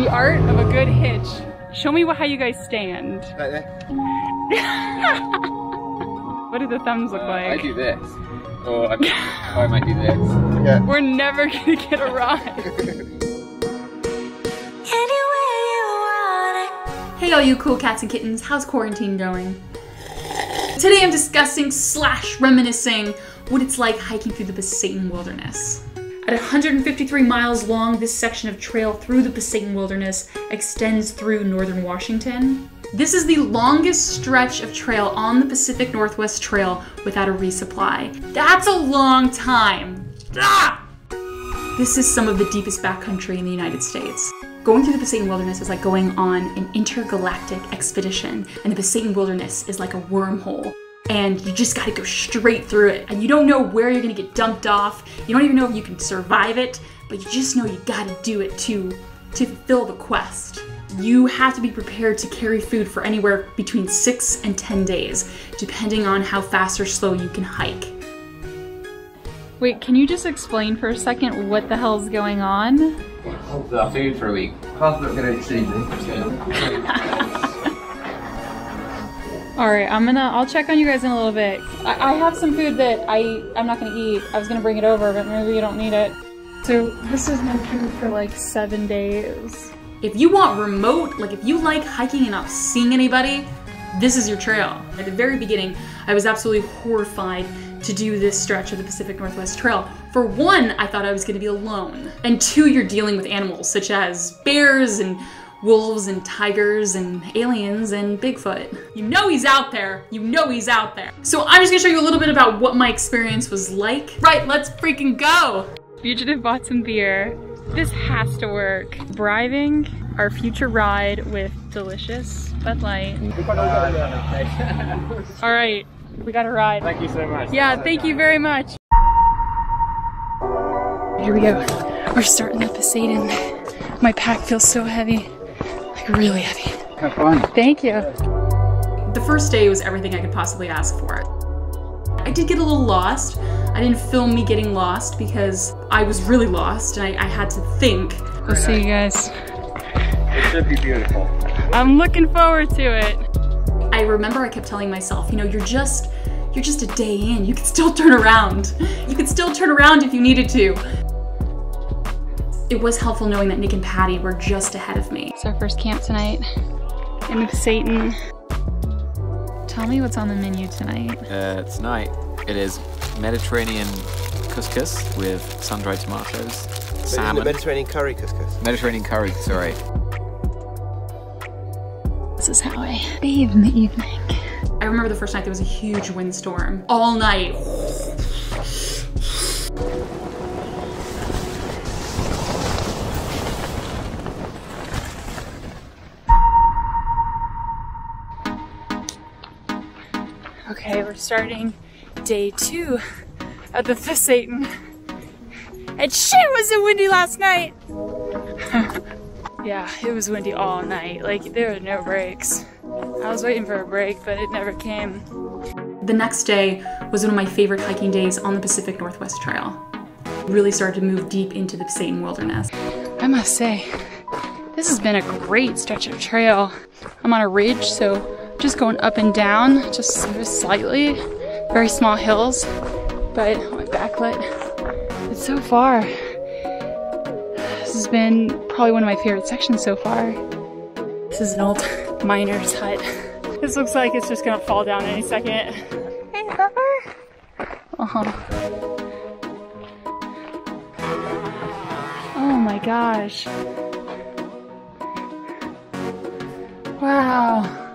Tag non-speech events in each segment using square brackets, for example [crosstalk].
The art of a good hitch. Show me how you guys stand. [laughs] Like that. What do the thumbs look I like? do this. Or I, mean, or I might do this. Yeah. We're never gonna get a ride. [laughs] Hey all you cool cats and kittens, how's quarantine going? Today I'm discussing slash reminiscing what it's like hiking through the Pasayten Wilderness. At 153 miles long, this section of trail through the Pasayten Wilderness extends through northern Washington. This is the longest stretch of trail on the Pacific Northwest Trail without a resupply. That's a long time. Ah! This is some of the deepest backcountry in the United States. Going through the Pasayten Wilderness is like going on an intergalactic expedition, and the Pasayten Wilderness is like a wormhole. And you just gotta go straight through it. And you don't know where you're gonna get dumped off. You don't even know if you can survive it, but you just know you gotta do it to, to fulfill the quest. You have to be prepared to carry food for anywhere between six and 10 days, depending on how fast or slow you can hike. Wait, can you just explain for a second what the hell's going on? The food for a week. Can't look at it [laughs] evening. Alright, I'm gonna, I'll check on you guys in a little bit. I, I have some food that I, I'm not gonna eat. I was gonna bring it over, but maybe you don't need it. So this is my food for like seven days. If you want remote, like if you like hiking and not seeing anybody, this is your trail. At the very beginning, I was absolutely horrified to do this stretch of the Pacific Northwest Trail. For one, I thought I was gonna be alone. And two, you're dealing with animals such as bears and wolves and tigers and aliens and Bigfoot. You know he's out there. You know he's out there. So I'm just gonna show you a little bit about what my experience was like. Right, let's freaking go. Fugitive bought some beer. This has to work. Bribing our future ride with delicious Bud Light. [laughs] All right, we got a ride. Thank you so much. Yeah, thank you very much. Here we go. We're starting up Pasayten. My pack feels so heavy, like really heavy. Have fun. Thank you. The first day was everything I could possibly ask for. I did get a little lost. I didn't film me getting lost because I was really lost and I, I had to think. We'll see you guys. It should be beautiful. I'm looking forward to it. I remember I kept telling myself, you know, you're just you're just a day in. You can still turn around. You can still turn around if you needed to. It was helpful knowing that Nick and Patty were just ahead of me. It's our first camp tonight in Pasayten. Tell me what's on the menu tonight. Uh, tonight it is Mediterranean couscous with sun-dried tomatoes, salmon, Mediterranean curry couscous. Mediterranean curry. Sorry, This is how I bathe in the evening. I remember the first night there was a huge windstorm. All night. Okay, we're starting day two of the Pasayten. And shit was it windy last night! [laughs] yeah, it was windy all night. Like, there were no breaks. I was waiting for a break, but it never came. The next day was one of my favorite hiking days on the Pacific Northwest Trail. Really started to move deep into the Pasayten Wilderness. I must say, this has been a great stretch of trail. I'm on a ridge, so just going up and down, just slightly. Very small hills, but my backlit. It's so far. This has been probably one of my favorite sections so far. This is an old [laughs] miner's hut. This looks like it's just gonna fall down any second. Hey, Pepper. Uh-huh. Oh my gosh. Wow.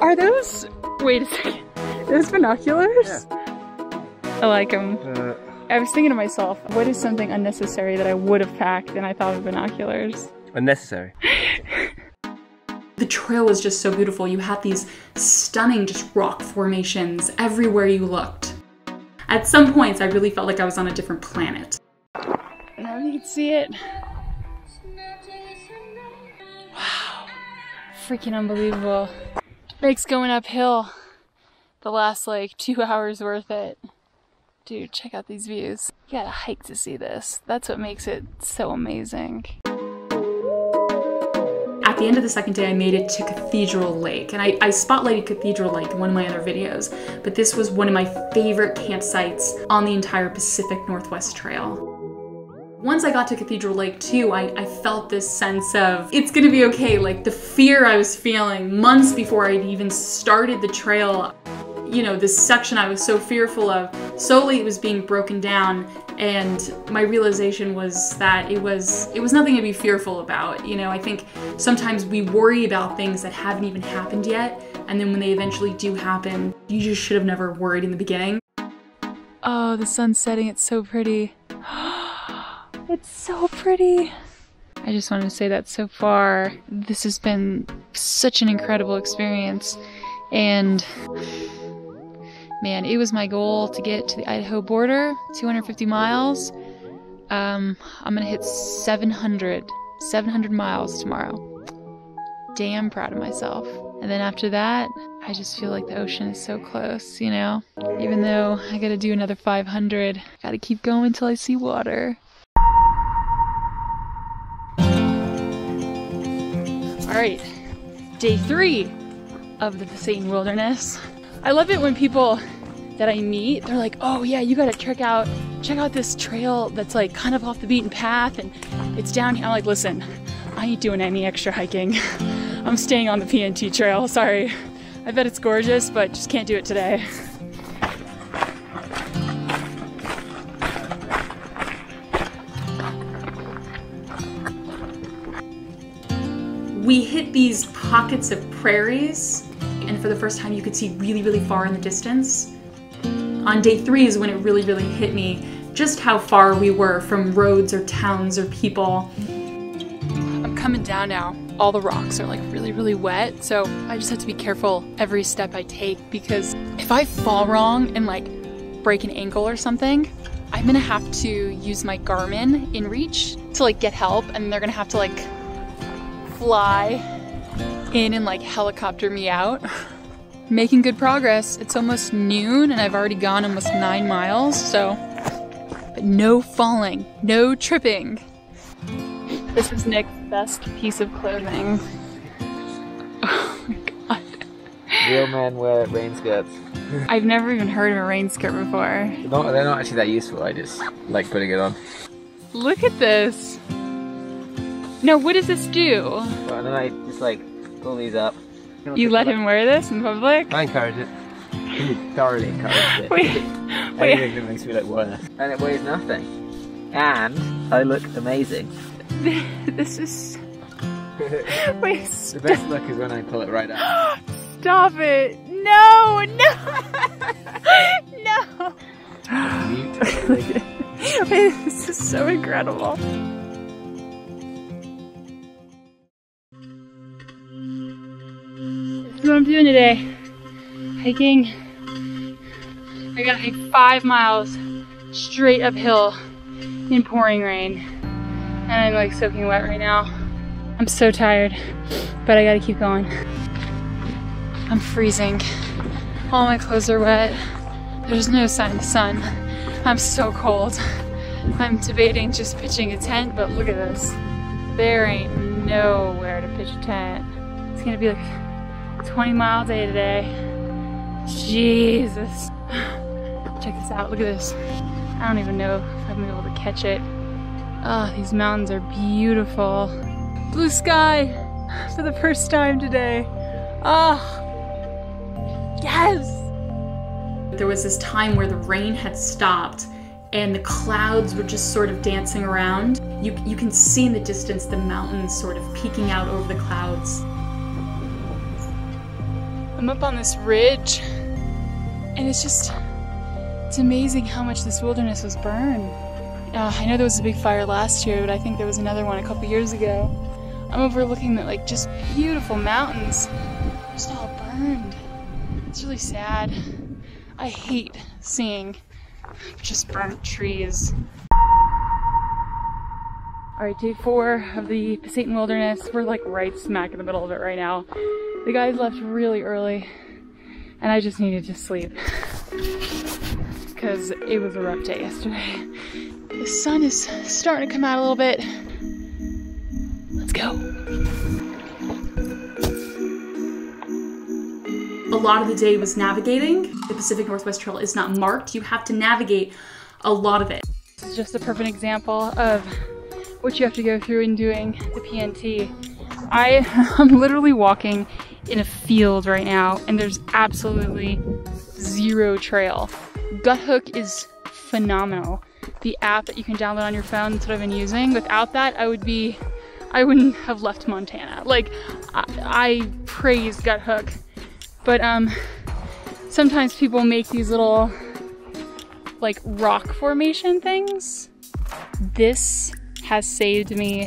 Are those, wait a second, those binoculars? I like them. Uh, I was thinking to myself, what is something unnecessary that I would have packed and I thought of binoculars? unnecessary. The trail was just so beautiful. You had these stunning just rock formations everywhere you looked. At some points, I really felt like I was on a different planet. Now you can see it. Wow. Freaking unbelievable. Makes going uphill the last like [laughs] two hours worth it. Dude, check out these views. You gotta hike to see this. That's what makes it so amazing. At the end of the second day, I made it to Cathedral Lake. And I, I spotlighted Cathedral Lake in one of my other videos, but this was one of my favorite campsites on the entire Pacific Northwest Trail. Once I got to Cathedral Lake too, I, I felt this sense of it's gonna be okay. Like the fear I was feeling months before I'd even started the trail. You know, this section I was so fearful of, slowly it was being broken down and my realization was that it was it was nothing to be fearful about. You know, I think sometimes we worry about things that haven't even happened yet, and then when they eventually do happen, you just should have never worried in the beginning. Oh, the sun's setting. It's so pretty. [gasps] [gasps] It's so pretty. I just wanted to say that so far, this has been such an incredible experience. And man, it was my goal to get to the Idaho border, 250 miles. Um, I'm gonna hit 700, 700 miles tomorrow. Damn proud of myself. And then after that, I just feel like the ocean is so close, you know? Even though I gotta do another 500, I gotta keep going till I see water. Right, day three of the Pasayten Wilderness. I love it when people that I meet, they're like, "Oh yeah, you gotta check out check out this trail that's like kind of off the beaten path and it's down here." I'm like, "Listen, I ain't doing any extra hiking. [laughs] I'm staying on the PNT trail. Sorry. I bet it's gorgeous, but just can't do it today." These pockets of prairies, and for the first time, you could see really, really far in the distance. On day three is when it really, really hit me just how far we were from roads or towns or people. I'm coming down now. All the rocks are like really, really wet, so I just have to be careful every step I take because if I fall wrong and like break an ankle or something, I'm gonna have to use my Garmin InReach to like get help, and they're gonna have to like fly in and like helicopter me out. Making good progress. It's almost noon and I've already gone almost nine miles, so. But no falling, no tripping. This is Nick's best piece of clothing. [laughs] Oh my god. Real men wear rain skirts. I've never even heard of a rain skirt before. They're not, they're not actually that useful. I just like putting it on. Look at this. No, what does this do? And then I just like pull these up. You let him wear this in public? I encourage it. He thoroughly encouraged it. [laughs] Wait, wait. Anything that makes me look worse. And it weighs nothing. And I look amazing. [laughs] This is. [laughs] Wait, The best look is when I pull it right up. [gasps] stop it! No, no, no! Wait, this is so incredible. What I'm doing today. Hiking. I gotta hike five miles straight uphill in pouring rain. And I'm like soaking wet right now. I'm so tired, but I gotta keep going. I'm freezing. All my clothes are wet. There's no sign of sun. I'm so cold. I'm debating just pitching a tent, but look at this. There ain't nowhere to pitch a tent. It's gonna be like 20 mile day today. Jesus. Check this out, look at this. I don't even know if I'm able to catch it. Oh, these mountains are beautiful. Blue sky for the first time today. Oh, yes! There was this time where the rain had stopped and the clouds were just sort of dancing around. You, you can see in the distance the mountains sort of peeking out over the clouds. I'm up on this ridge, and it's just, it's amazing how much this wilderness was burned. Uh, I know there was a big fire last year, but I think there was another one a couple years ago. I'm overlooking the like just beautiful mountains, just all burned. It's really sad. I hate seeing just burnt trees. Alright, day four of the Pasayten Wilderness. We're like right smack in the middle of it right now. The guys left really early and I just needed to sleep [laughs] because it was a rough day yesterday. The sun is starting to come out a little bit. Let's go. A lot of the day was navigating. The Pacific Northwest Trail is not marked. You have to navigate a lot of it. This is just a perfect example of what you have to go through in doing the PNT. I [laughs] am literally walking in a field right now and there's absolutely zero trail. Guthook is phenomenal. The app that you can download on your phone, that's what I've been using. Without that, I would be, I wouldn't have left Montana. Like, I, I praise Guthook. But um, sometimes people make these little like rock formation things. This has saved me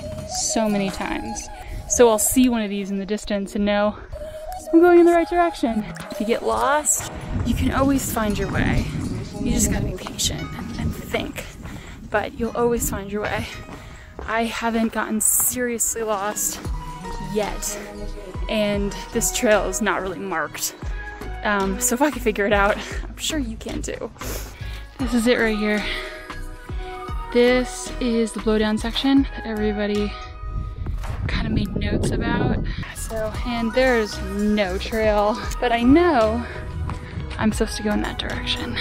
so many times. So I'll see one of these in the distance and know I'm going in the right direction. If you get lost, you can always find your way. You just gotta be patient and, think, but you'll always find your way. I haven't gotten seriously lost yet, and this trail is not really marked. Um, so if I can figure it out, I'm sure you can too. This is it right here. This is the blowdown section that everybody kind of made notes about. So, and there's no trail, but I know I'm supposed to go in that direction.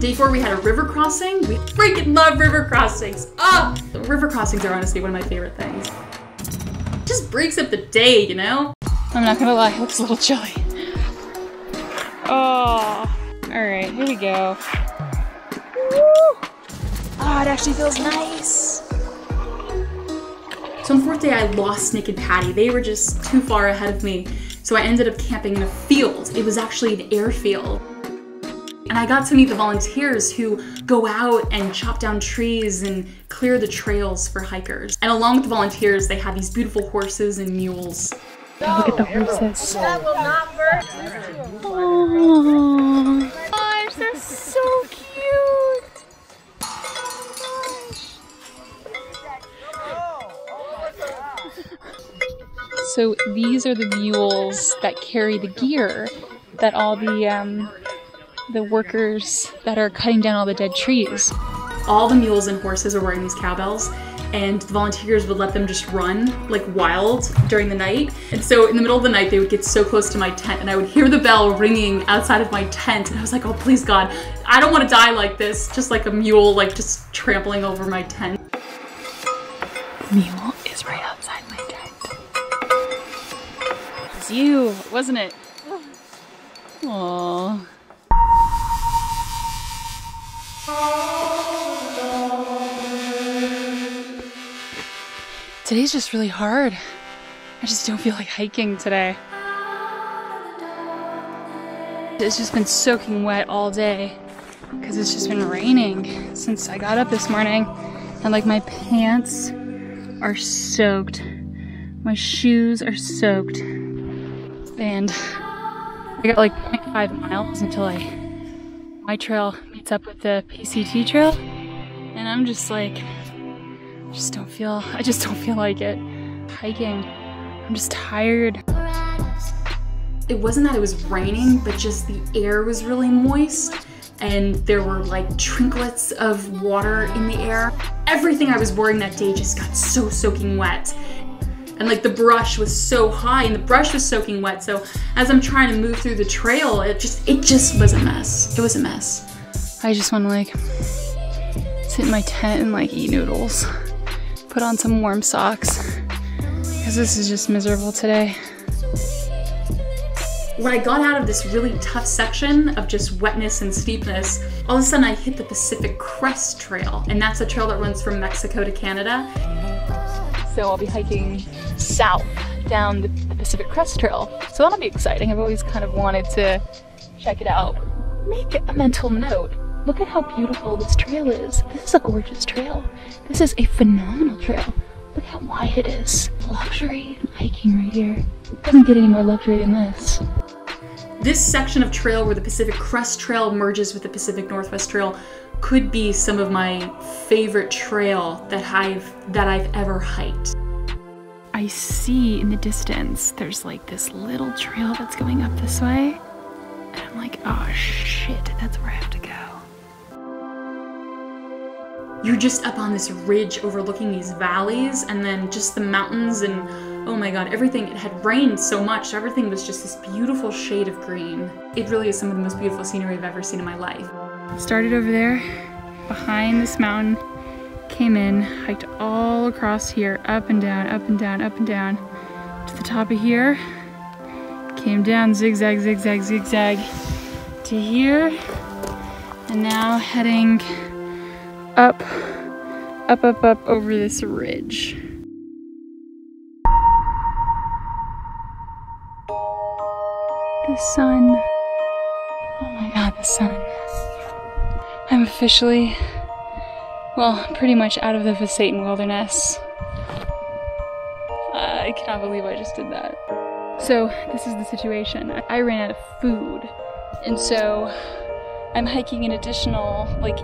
Day four, we had a river crossing. We freaking love river crossings. Oh, river crossings are honestly one of my favorite things. Just breaks up the day, you know? I'm not gonna lie, it looks a little chilly. Oh, all right, here we go. Oh, it actually feels nice. So on fourth day, I lost Nick and Patty. They were just too far ahead of me. So I ended up camping in a field. It was actually an airfield. And I got to meet the volunteers who go out and chop down trees and clear the trails for hikers. And along with the volunteers, they have these beautiful horses and mules. Look at the horses. So these are the mules that carry the gear that all the um, the workers that are cutting down all the dead trees. All the mules and horses are wearing these cowbells and the volunteers would let them just run like wild during the night. And so in the middle of the night, they would get so close to my tent and I would hear the bell ringing outside of my tent. And I was like, oh, please God, I don't want to die like this. Just like a mule, like just trampling over my tent. Mule It's you, wasn't it? Aww. Today's just really hard. I just don't feel like hiking today. It's just been soaking wet all day because it's just been raining since I got up this morning. And like my pants are soaked. My shoes are soaked. And I got like 0.5 miles until I my trail meets up with the PCT trail. And I'm just like just don't feel, I just don't feel like it. Hiking. I'm just tired. It wasn't that it was raining, but just the air was really moist and there were like trinklets of water in the air. Everything I was wearing that day just got so soaking wet. And like the brush was so high and the brush was soaking wet. So as I'm trying to move through the trail, it just, it just was a mess. It was a mess. I just want to like sit in my tent and like eat noodles put on some warm socks because this is just miserable today. When I got out of this really tough section of just wetness and steepness, all of a sudden I hit the Pacific Crest Trail, and that's a trail that runs from Mexico to Canada. So I'll be hiking south down the, Pacific Crest Trail. So that'll be exciting. I've always kind of wanted to check it out. Make a mental note Look at how beautiful this trail is. This is a gorgeous trail. This is a phenomenal trail. Look how wide it is. Luxury hiking right here. Doesn't get any more luxury than this. This section of trail where the Pacific Crest Trail merges with the Pacific Northwest Trail could be some of my favorite trail that I've that I've ever hiked. I see in the distance there's like this little trail that's going up this way. And I'm like, oh shit, that's where I have to go. You're just up on this ridge overlooking these valleys and then just the mountains and Oh my god, everything, it had rained so much, so everything was just this beautiful shade of green. It really is some of the most beautiful scenery I've ever seen in my life. Started over there, behind this mountain, came in, hiked all across here, up and down, up and down, up and down, to the top of here, came down, zigzag, zigzag, zigzag, to here, and now heading up, up, up, up over this ridge. The sun. Oh my god, the sun. I'm officially, well, pretty much out of the Pasayten wilderness. I cannot believe I just did that. So, this is the situation. I ran out of food, and so I'm hiking an additional, like,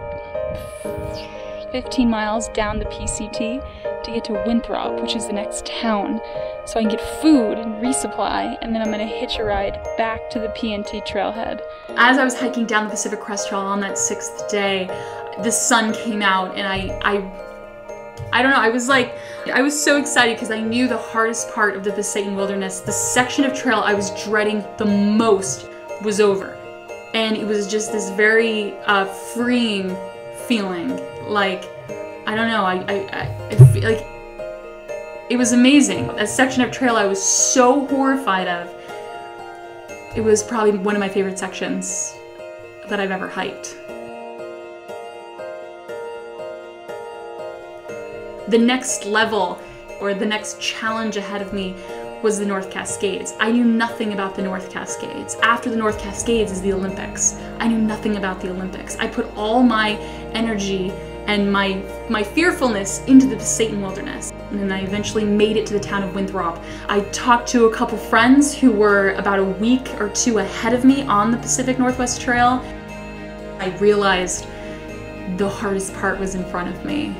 15 miles down the PCT to get to Winthrop, which is the next town, so I can get food and resupply, and then I'm gonna hitch a ride back to the PNT trailhead. As I was hiking down the Pacific Crest Trail on that sixth day, the sun came out and I, I, I don't know, I was like, I was so excited because I knew the hardest part of the Pasayten Wilderness, the section of trail I was dreading the most was over. And it was just this very uh, freeing feeling. Like, I don't know, I, I, I, feel like it was amazing. A section of trail I was so horrified of. It was probably one of my favorite sections that I've ever hiked. The next level or the next challenge ahead of me was the North Cascades. I knew nothing about the North Cascades. After the North Cascades is the Olympics. I knew nothing about the Olympics. I put all my energy and my my fearfulness into the Pasayten wilderness. And then I eventually made it to the town of Winthrop. I talked to a couple friends who were about a week or two ahead of me on the Pacific Northwest Trail. I realized the hardest part was in front of me.